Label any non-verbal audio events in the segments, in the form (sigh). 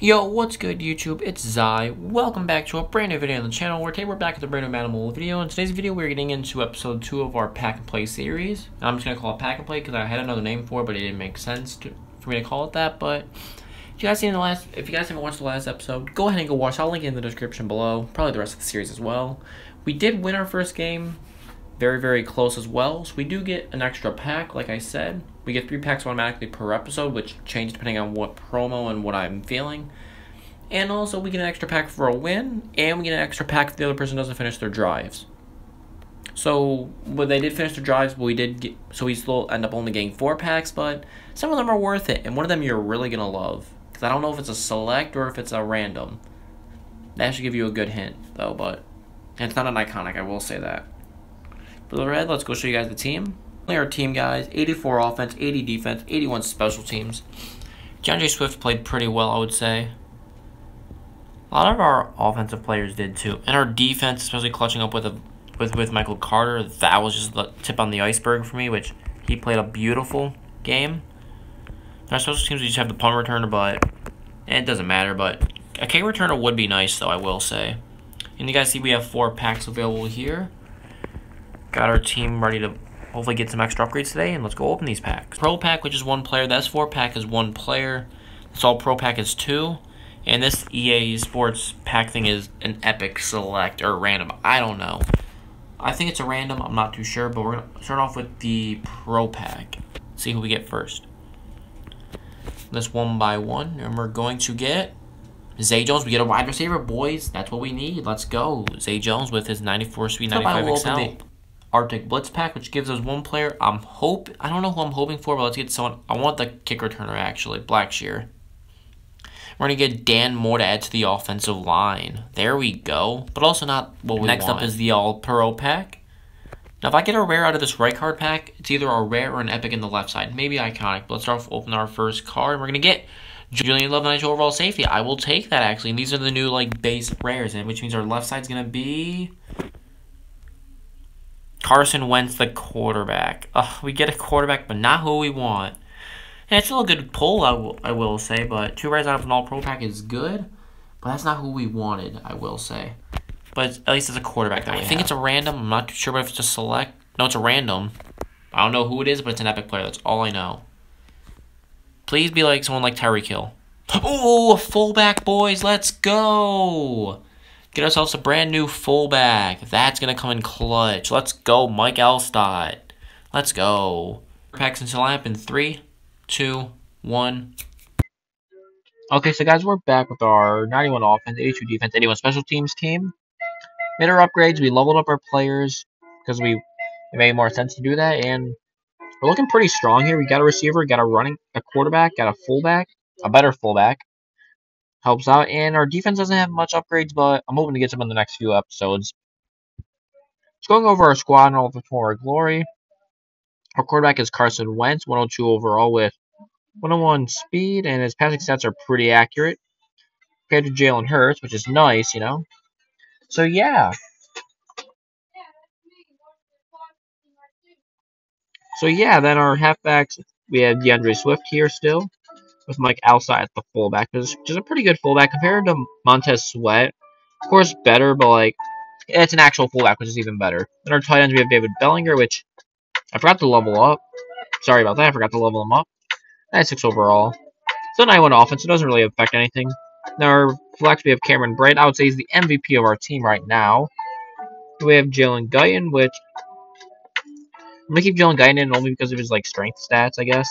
Yo, what's good YouTube? It's Zye. Welcome back to a brand new video on the channel where today we're back with a brand new Madden Mobile video. In today's video, we're getting into episode 2 of our Pack and Play series. I'm just going to call it Pack and Play because I had another name for it, but it didn't make sense to, for me to call it that. But if you guys seen the last, if you guys haven't watched the last episode, go ahead and go watch. I'll link it in the description below. Probably the rest of the series as well. We did win our first game. Very, very close as well. So we do get an extra pack, like I said. We get three packs automatically per episode, which change depending on what promo and what I'm feeling. And also, we get an extra pack for a win, and we get an extra pack if the other person doesn't finish their drives. So, well, they did finish their drives, but we did get, so we still end up only getting four packs, but some of them are worth it, and one of them you're really to love. Because I don't know if it's a select or if it's a random. That should give you a good hint, though, but it's not an iconic, I will say that. The red, let's go show you guys the team our team guys 84 offense, 80 defense, 81 special teams. D'Andre Swift played pretty well, I would say. A lot of our offensive players did too. And our defense, especially clutching up with a with, with Michael Carter, that was just the tip on the iceberg for me, which he played a beautiful game. Our special teams, we just have the punt returner, but it doesn't matter. But a kick returner would be nice, though, I will say. And you guys see we have four packs available here. Got our team ready to hopefully get some extra upgrades today, and let's go open these packs. Pro Pack, which is one player. The S4 Pack is one player. This All Pro Pack is two. And this EA Sports pack thing is an epic select or random. I don't know. I think it's a random. I'm not too sure, but we're going to start off with the Pro Pack. See who we get first. This one by one. And we're going to get Zay Jones. We get a wide receiver, boys. That's what we need. Let's go. Zay Jones with his 94 speed, 95 XL. Arctic Blitz pack, which gives us one player. I'm hope I don't know who I'm hoping for, but let's get someone. I want the kick returner actually, Blackshear. We're gonna get Dan Moore to add to the offensive line. There we go. But also not what we want. Next want. up is the All Pro pack. Now, if I get a rare out of this right card pack, it's either a rare or an epic in the left side. Maybe iconic. But let's start off open our first card. We're gonna get Julian Love, nice overall safety. I will take that actually. And these are the new like base rares, and which means our left side's gonna be Carson Wentz, the quarterback. Ugh, we get a quarterback, but not who we want. And it's still a good pull, I will, I will say, but two rides out of an all pro pack is good, but that's not who we wanted, I will say. But at least it's a quarterback that I think have. it's a random. I'm not too sure if it's a select. No, it's a random. I don't know who it is, but it's an epic player. That's all I know. Please be like someone like Tyreek Hill. Oh, a fullback, boys. Let's go. Get ourselves a brand new fullback. That's going to come in clutch. Let's go, Mike Alstott. Let's go. Packs into lineup in three, two, one. Okay, so guys, we're back with our 91 offense, 82 defense, 81 special teams team. Made our upgrades. We leveled up our players because we it made more sense to do that, and we're looking pretty strong here. We got a receiver, got a running, a quarterback, got a fullback, a better fullback, helps out. And our defense doesn't have much upgrades, but I'm hoping to get some in the next few episodes. Just going over our squad and all the for our glory. Our quarterback is Carson Wentz, 102 overall with 101 speed, and his passing stats are pretty accurate compared to Jalen Hurts, which is nice, you know. So yeah. So yeah, then our halfbacks, we have D'Andre Swift here still with Mike Alstott at the fullback, which is a pretty good fullback compared to Montez Sweat. Of course, better, but like it's an actual fullback, which is even better. Then our tight ends, we have David Bellinger, which I forgot to level up. Sorry about that, I forgot to level him up. 96 overall. So 91 offense, it doesn't really affect anything. Now our flex, we have Cameron Brate. I would say he's the MVP of our team right now. We have Jalen Guyton, which I'm gonna keep Jalen Guyton in only because of his like strength stats, I guess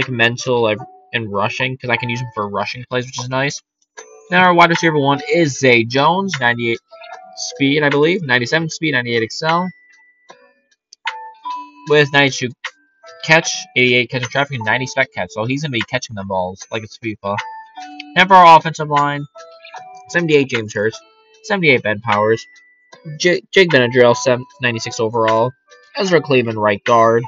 like mental like, and rushing because I can use him for rushing plays, which is nice. Now our wide receiver one is Zay Jones, 98 speed, I believe, 97 speed, 98 XL, with 92 catch, 88 catch and traffic, and 90 spec catch. So he's gonna be catching the balls like it's FIFA. And for our offensive line, 78 James Hurst, 78 Ben Powers, J Jake Brendel, 96 overall, Ezra Cleveland right guard,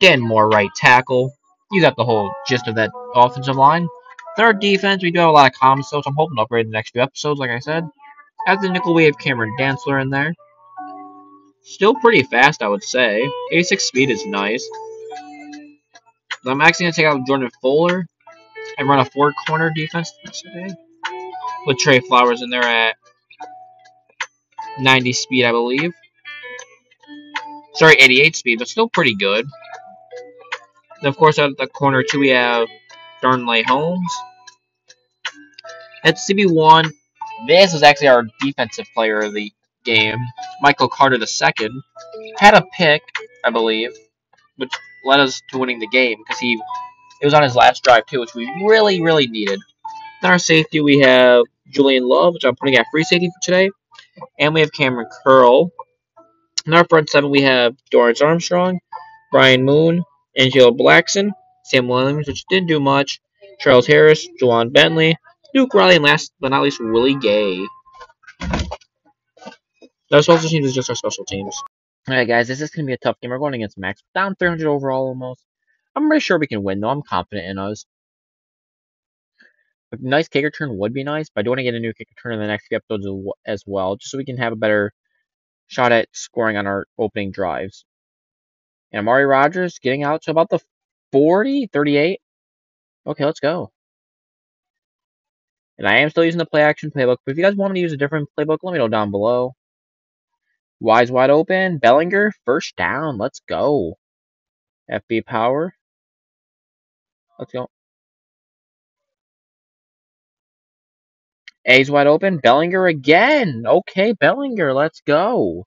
Dan Moore right tackle, you got the whole gist of that offensive line. Third defense, we do have a lot of stuff, so I'm hoping to upgrade in the next few episodes, like I said. At the nickel, we have Cameron Dantzler in there. Still pretty fast, I would say. 86 speed is nice. I'm actually going to take out Jordan Fuller. and run a four corner defense today. With Trey Flowers in there at 90 speed, I believe. Sorry, 88 speed, but still pretty good. And of course, at the corner two, we have Darnay Holmes. At CB1, this is actually our defensive player of the game. Michael Carter II had a pick, I believe, which led us to winning the game because he it was on his last drive too, which we really, really needed. In our safety, we have Julian Love, which I'm putting at free safety for today, and we have Kamren Curl. In our front seven, we have Dorance Armstrong, Brian Moon, Angelo Blackson, Sam Williams, which didn't do much, Charles Harris, Ja'Whaun Bentley, Duke Riley, and last but not least, Willie Gay. Our special teams is just our special teams. Alright, guys, this is going to be a tough game. We're going against Max. Down 300 overall almost. I'm pretty sure we can win, though. I'm confident in us. A nice kick return would be nice, but I do want to get a new kick return in the next few episodes as well, just so we can have a better shot at scoring on our opening drives. And Amari Rodgers getting out to about the 40, 38. Okay, let's go. And I am still using the play action playbook, but if you guys want me to use a different playbook, let me know down below. Wise wide open. Bellinger, first down. Let's go. FB power. Let's go. A's wide open. Bellinger again. Okay, Bellinger. Let's go.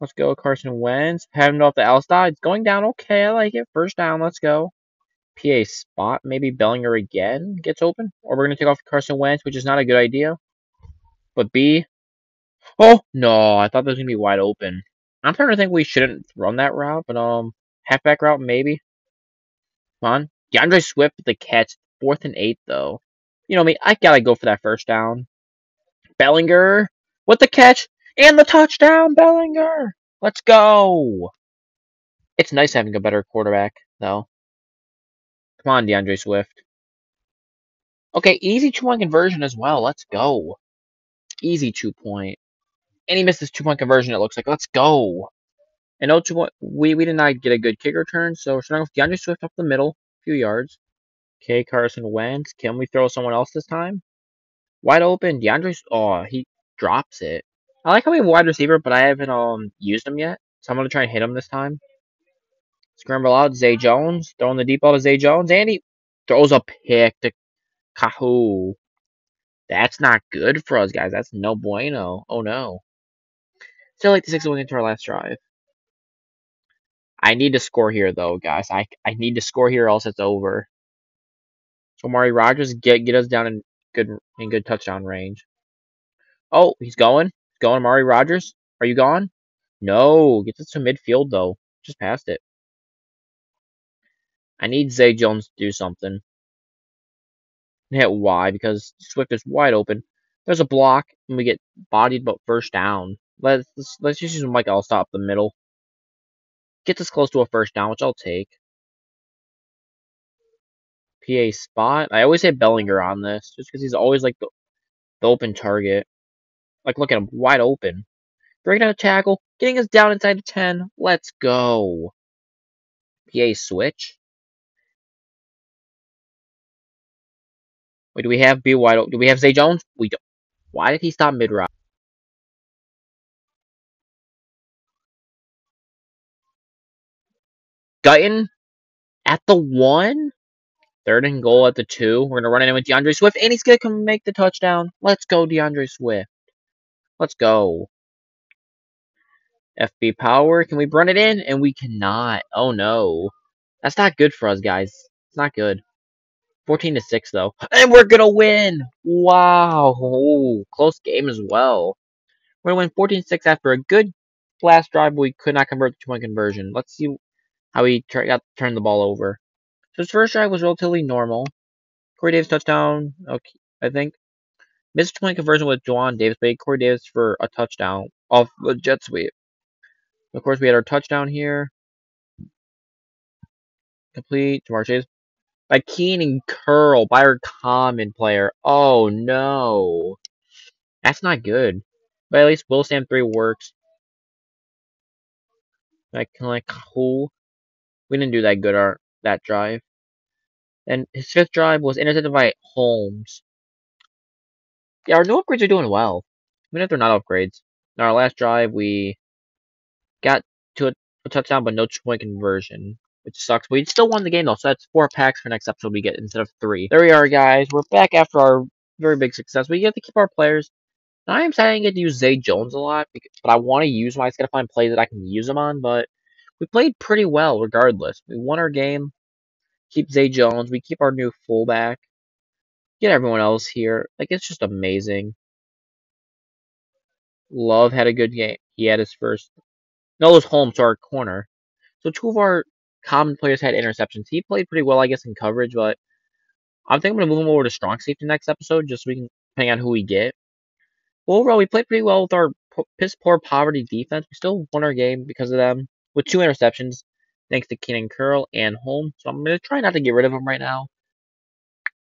Let's go, Carson Wentz. Having off the outside. It's going down. Okay, I like it. First down. Let's go. PA spot. Maybe Bellinger again gets open. Or we're going to take off Carson Wentz, which is not a good idea. But B. Oh, no. I thought that was going to be wide open. I'm starting to think we shouldn't run that route, but um, halfback route maybe. Come on, D'Andre Swift with the catch, fourth and eight though. You know me, I gotta go for that first down. Bellinger with the catch and the touchdown, Bellinger. Let's go. It's nice having a better quarterback though. Come on, D'Andre Swift. Okay, easy two point conversion as well. Let's go. Easy two point. And he missed his two point conversion, it looks like. Let's go. And no two point, we, we did not get a good kick return, so we're starting with D'Andre Swift up the middle, a few yards. Okay, Carson Wentz. Can we throw someone else this time? Wide open, D'Andre. Oh, he drops it. I like how we have wide receiver, but I haven't um used him yet. So I'm gonna try and hit him this time. Scramble out, Zay Jones. Throwing the deep ball to Zay Jones, and he throws a pick to Kahoo. That's not good for us, guys. That's no bueno. Oh no. Still like the six going into our last drive. I need to score here though, guys. I I need to score here, else it's over. So Mari Rodgers get get us down in good in good touchdown range. Oh, he's going. Going, Mari Rodgers. Are you gone? No, gets us to midfield though. Just past it. I need Zay Jones to do something. Hit Y because Swift is wide open. There's a block and we get bodied but first down. Let's let's just use Mike Alstott up the middle. Gets us close to a first down, which I'll take. PA spot. I always hit Bellinger on this, just because he's always like the, the open target. Like look at him, wide open. Breaking out a tackle, getting us down inside the 10. Let's go. PA switch. Wait, do we have B wide open? Do we have Zay Jones? We don't. Why did he stop mid route? Guyton at the one. Third and goal at the two. We're gonna run it in with D'Andre Swift, and he's gonna come make the touchdown. Let's go, D'Andre Swift. Let's go. FB power. Can we run it in? And we cannot. Oh no. That's not good for us, guys. It's not good. 14 to 6 though. (laughs) And we're gonna win! Wow. Oh, close game as well. We're gonna win 14-6 after a good last drive, we could not convert the two-point conversion. Let's see how he got turned the ball over. So his first drive was relatively normal. Corey Davis touchdown, okay, I think. Missed point conversion with Juwan Davis, but Corey Davis for a touchdown off the jet sweep. Of course, we had our touchdown here. Complete to Chase. By Keenan Curl, by our common player. Oh no. That's not good. But at least Will Sam 3 works. Like, like, cool. We didn't do that good our that drive. And his fifth drive was intercepted by Holmes. Yeah, our new upgrades are doing well. Even if they're not upgrades. In our last drive, we got to a, a touchdown, but no two-point conversion, which sucks. But we still won the game, though, so that's four packs for next episode we get instead of three. There we are, guys. We're back after our very big success. We get to keep our players. I am sad I didn't get to use Zay Jones a lot, because, but I want to use him. I just got to find plays that I can use him on, but we played pretty well regardless. We won our game. Keep Zay Jones. We keep our new fullback. Get everyone else here. Like, it's just amazing. Love had a good game. He had his first. No, it was Holmes to our corner. So two of our common players had interceptions. He played pretty well, I guess, in coverage, but I think I'm going to move him over to strong safety next episode, just so we can, depending on who we get. But overall, we played pretty well with our piss poor poverty defense. We still won our game because of them with two interceptions, thanks to Keenan Curl and Holmes. So I'm going to try not to get rid of them right now.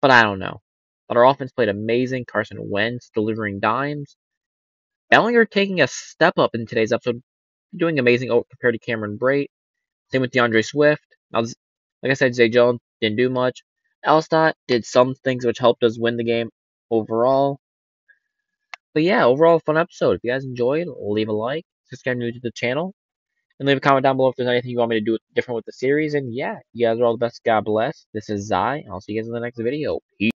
But I don't know. But our offense played amazing. Carson Wentz delivering dimes. Bellinger taking a step up in today's episode, doing amazing compared to Cameron Brate. Same with D'Andre Swift. Now, like I said, Zay Jones didn't do much. Alstott did some things which helped us win the game overall. But yeah, overall fun episode. If you guys enjoyed, leave a like, subscribe new to the channel, and leave a comment down below if there's anything you want me to do different with the series. And yeah, you guys are all the best. God bless. This is Zye, I'll see you guys in the next video. Peace.